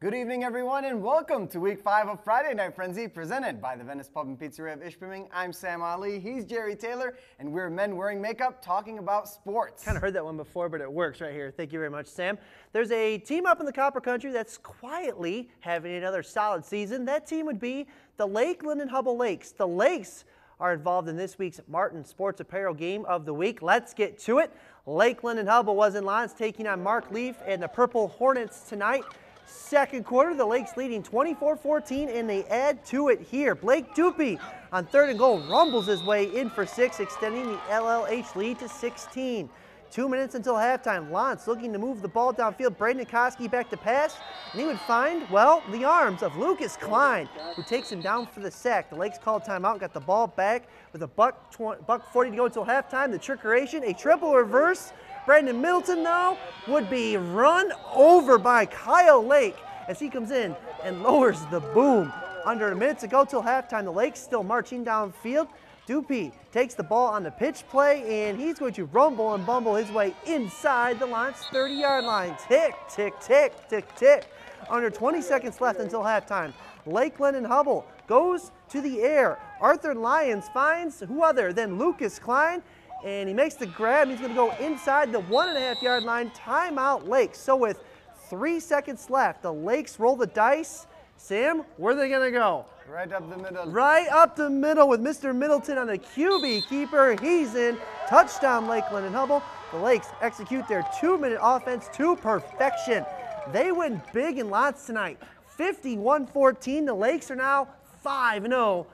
Good evening, everyone, and welcome to week five of Friday Night Frenzy, presented by the Venice Pub and Pizzeria of Ishpeming. I'm Sam Ali, he's Jerry Taylor, and we're men wearing makeup talking about sports. Kind of heard that one before, but it works right here. Thank you very much, Sam. There's a team up in the Copper Country that's quietly having another solid season. That team would be the Lake Linden and Hubbell Lakes. The Lakes are involved in this week's Martin Sports Apparel Game of the Week. Let's get to it. Lake Linden and Hubbell was in L'Anse taking on Mark Leaf and the Purple Hornets tonight. Second quarter, the Lakes leading 24-14, and they add to it here. Blake Dupy on third and goal rumbles his way in for six, extending the LLH lead to 16. Two minutes until halftime. L'Anse looking to move the ball downfield. Braden Koski back to pass, and he would find, well, the arms of Lucas Klein, who takes him down for the sack. The Lakes called timeout, got the ball back with a buck, buck 40 to go until halftime. The trickeration, a triple reverse, Brandon Middleton, though, would be run over by Kyle Lake as he comes in and lowers the boom. Under a minute to go till halftime, the Lakes still marching downfield. Dupy takes the ball on the pitch play, and he's going to rumble and bumble his way inside the L'Anse 30-yard line. Tick, tick, tick, tick, tick. Under 20 seconds left until halftime. Lake Linden and Hubbell goes to the air. Arthur Lyons finds who other than Lucas Klein and he makes the grab. He's going to go inside the one and a half yard line. Timeout Lakes. So with three seconds left, the Lakes roll the dice. Sam, where are they going to go? Right up the middle. Right up the middle with Mr. Middleton on the QB keeper. He's in. Touchdown Lake Linden and Hubbell. The Lakes execute their two-minute offense to perfection. They win big in lots tonight. 51-14. The Lakes are now 5-0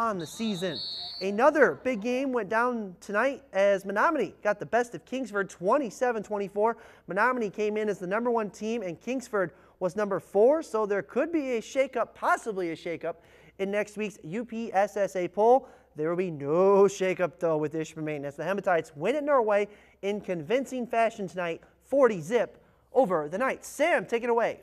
on the season. Another big game went down tonight as Menominee got the best of Kingsford 27-24. Menominee came in as the number one team and Kingsford was number four, so there could be a shakeup, possibly a shakeup, in next week's UPSSA poll. There will be no shakeup, though, with Ishpeming as the Hematites win at Norway in convincing fashion tonight, 40 zip over the night. Sam, take it away.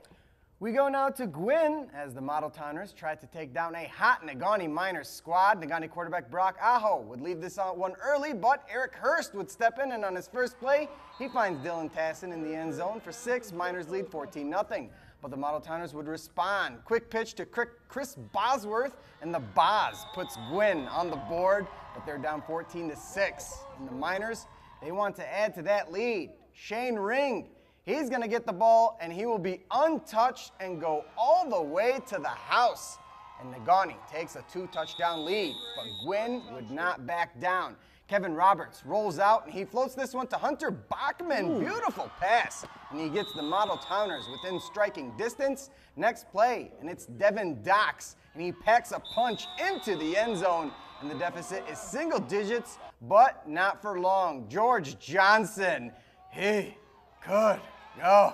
We go now to Gwinn as the Model Towners try to take down a hot Negaunee Miners squad. Negaunee quarterback Brock Aho would leave this one early, but Eric Hurst would step in, and on his first play, he finds Dylan Tassin in the end zone for six. Miners lead 14 0. But the Model Towners would respond. Quick pitch to Chris Bosworth, and the Boz puts Gwinn on the board, but they're down 14 to 6. And the Miners, they want to add to that lead. Shane Ring He's going to get the ball and he will be untouched and go all the way to the house. And Negaunee takes a two touchdown lead, but Gwinn would not back down. Kevin Roberts rolls out and he floats this one to Hunter Bachman. Ooh. Beautiful pass. And he gets the Model Towners within striking distance. Next play, and it's Devin Docks. And he packs a punch into the end zone. And the deficit is single digits, but not for long. George Johnson, he could go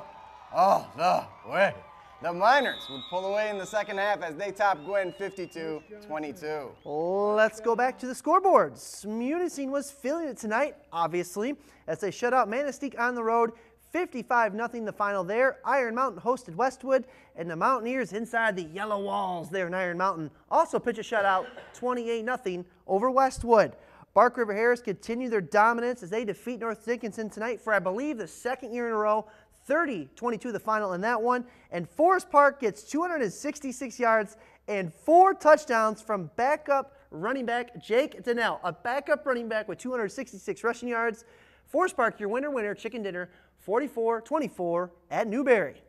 all the way. The Miners would pull away in the second half as they top Gwinn 52-22. Let's go back to the scoreboards. Munising was feeling it tonight, obviously, as they shut out Manistique on the road 55-0 the final there. Iron Mountain hosted Westwood, and the Mountaineers inside the yellow walls there in Iron Mountain also pitch a shutout 28-0 over Westwood. Bark River Harris continue their dominance as they defeat North Dickinson tonight for, I believe, the second year in a row. 30-22 the final in that one. And Forest Park gets 266 yards and four touchdowns from backup running back Jake Donnell, a backup running back with 266 rushing yards. Forest Park, your winner winner chicken dinner, 44-24 at Newberry.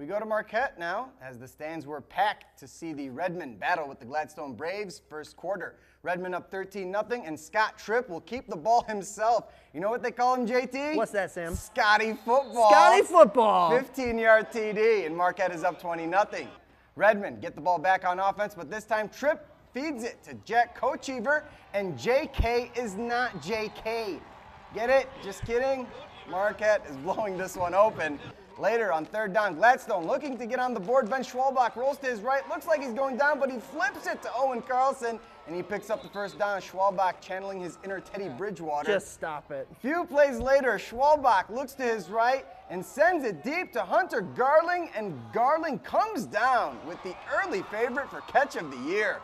We go to Marquette now as the stands were packed to see the Redmen battle with the Gladstone Braves first quarter. Redmen up 13 0 and Scott Tripp will keep the ball himself. You know what they call him, JT? What's that, Sam? Scotty Football. Scotty Football. 15 yard TD, and Marquette is up 20 0. Redmen get the ball back on offense, but this time Tripp feeds it to Jack Kochever, and JK is not JK. Get it? Just kidding. Marquette is blowing this one open. Later on third down, Gladstone looking to get on the board. Ben Schwalbach rolls to his right. Looks like he's going down, but he flips it to Owen Carlson, and he picks up the first down. Schwalbach channeling his inner Teddy Bridgewater. Just stop it. Few plays later, Schwalbach looks to his right and sends it deep to Hunter Garling, and Garling comes down with the early favorite for catch of the year.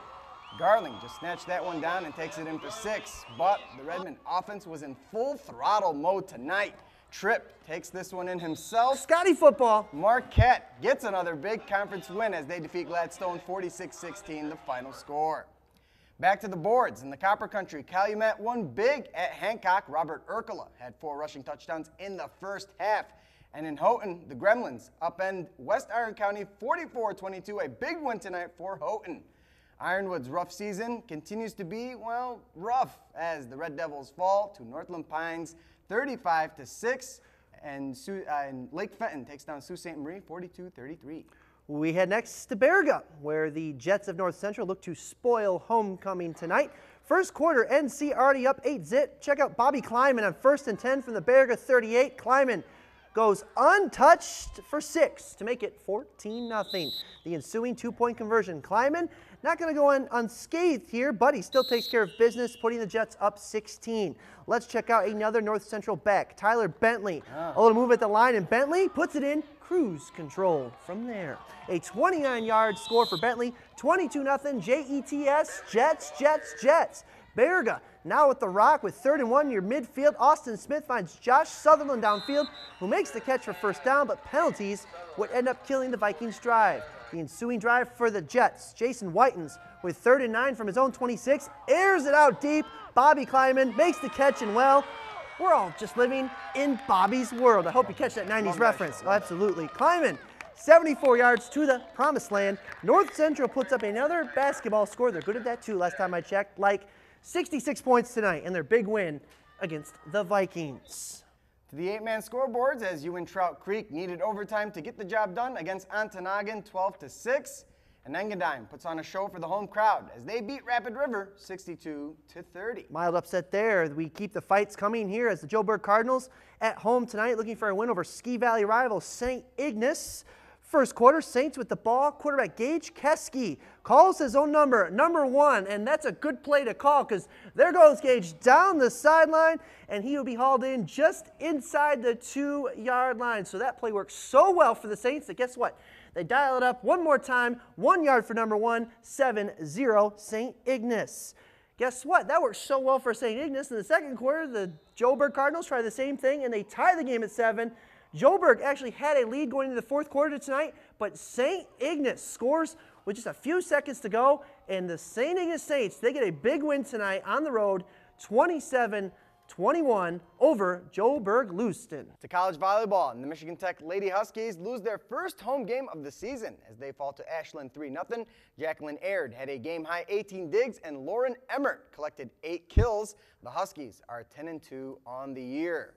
Garling just snatched that one down and takes it in for six, but the Redmen offense was in full throttle mode tonight. Tripp takes this one in himself. Scotty football. Marquette gets another big conference win as they defeat Gladstone 46-16, the final score. Back to the boards in the Copper Country, Calumet won big at Hancock. Robert Urkela had four rushing touchdowns in the first half. And in Houghton, the Gremlins upend West Iron County 44-22, a big win tonight for Houghton. Ironwood's rough season continues to be, well, rough as the Red Devils fall to Northland Pines 35 to 6 and, uh, and Lake Fenton takes down Sault Ste. Marie 42-33. We head next to Baraga, where the Jets of North Central look to spoil homecoming tonight. First quarter, NC already up 8 zip. Check out Bobby Kleiman on first and 10 from the Baraga 38. Kleiman goes untouched for six to make it 14 0. The ensuing two point conversion. Kleiman not going to go unscathed here, but he still takes care of business, putting the Jets up 16. Let's check out another North Central back, Tyler Bentley. A little move at the line, and Bentley puts it in cruise control from there. A 29 yard score for Bentley, 22 0. JETS, Jets, Jets, Jets. Baraga now with the rock with third and one near midfield. Austin Smith finds Josh Sutherland downfield, who makes the catch for first down, but penalties would end up killing the Vikings' drive. The ensuing drive for the Jets, Jason Whitens with third and nine from his own 26, airs it out deep. Bobby Kleiman makes the catch and well. We're all just living in Bobby's world. I hope you catch that 90s reference. Oh, absolutely. Kleiman 74 yards to the promised land. North Central puts up another basketball score. They're good at that too, last time I checked. Like 66 points tonight in their big win against the Vikings. To the eight-man scoreboards as Trout Creek needed overtime to get the job done against Ontonagon 12 to 6. And Engadine puts on a show for the home crowd as they beat Rapid River 62 to 30. Mild upset there. We keep the fights coming here as the Joburg Cardinals at home tonight looking for a win over Ski Valley rival St. Ignace. First quarter, Saints with the ball. Quarterback Gage Keski calls his own number, number one, and that's a good play to call because there goes Gage down the sideline, and he will be hauled in just inside the two yard line. So that play works so well for the Saints that guess what? They dial it up one more time, one yard for number one, seven zero St. Ignace. Guess what? That works so well for St. Ignace. In the second quarter, the Joburg Cardinals try the same thing, and they tie the game at seven. Joburg actually had a lead going into the fourth quarter tonight, but St. Ignace scores with just a few seconds to go, and the St. Ignace Saints, they get a big win tonight on the road, 27 21 over Joburg Lewiston. To college volleyball, and the Michigan Tech Lady Huskies lose their first home game of the season as they fall to Ashland 3 0. Jacqueline Aird had a game high 18 digs, and Lauren Emmert collected eight kills. The Huskies are 10 2 on the year.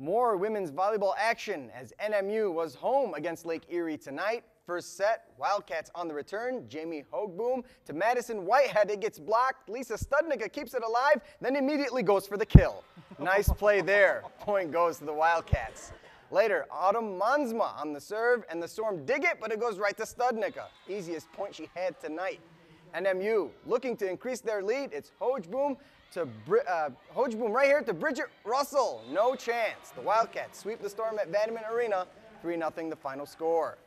More women's volleyball action as NMU was home against Lake Erie tonight. First set, Wildcats on the return. Jamie Hoagboom to Madison Whitehead. It gets blocked. Lisa Studnicka keeps it alive, then immediately goes for the kill. Nice play there. Point goes to the Wildcats. Later, Autumn Mansma on the serve, and the Storm dig it, but it goes right to Studnicka. Easiest point she had tonight. NMU looking to increase their lead. It's Hoagboom to uh, Hoagboom right here to Bridget Russell. No chance. The Wildcats sweep the Storm at Vandament Arena, 3 0 the final score.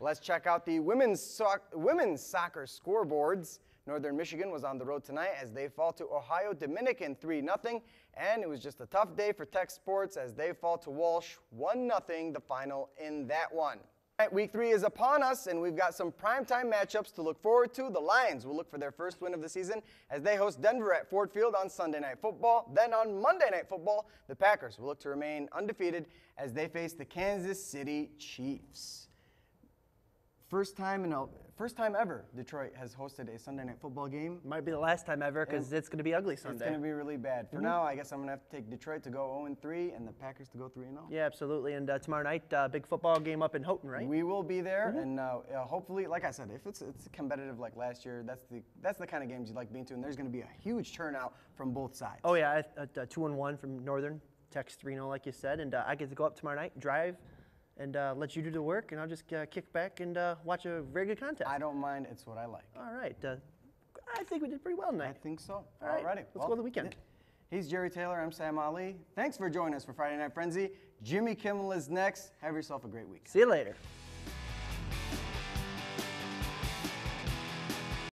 Let's check out the women's, women's soccer scoreboards. Northern Michigan was on the road tonight as they fall to Ohio Dominican 3 0. And it was just a tough day for Tech Sports as they fall to Walsh 1 0, the final in that one. Week three is upon us, and we've got some primetime matchups to look forward to. The Lions will look for their first win of the season as they host Denver at Ford Field on Sunday Night Football. Then on Monday Night Football, the Packers will look to remain undefeated as they face the Kansas City Chiefs. First time in a first time ever Detroit has hosted a Sunday night football game. Might be the last time ever because it's going to be ugly Sunday. It's going to be really bad. For mm-hmm. now, I guess I'm going to have to take Detroit to go 0 3 and the Packers to go 3 0. Yeah, absolutely. And uh, tomorrow night, uh, big football game up in Houghton, right? We will be there, mm-hmm. and uh, hopefully, like I said, if it's it's competitive like last year, that's the that's the kind of games you like being to, and there's going to be a huge turnout from both sides. Oh yeah, uh, two and one from Northern, Tex 3 0, like you said, and uh, I get to go up tomorrow night, drive and uh, let you do the work, and I'll just uh, kick back and uh, watch a very good contest. I don't mind. It's what I like. All right. Uh, I think we did pretty well tonight. I think so. All right. Alrighty. Let's well, go to the weekend. He's Jerry Taylor. I'm Sam Ali. Thanks for joining us for Friday Night Frenzy. Jimmy Kimmel is next. Have yourself a great week. See you later.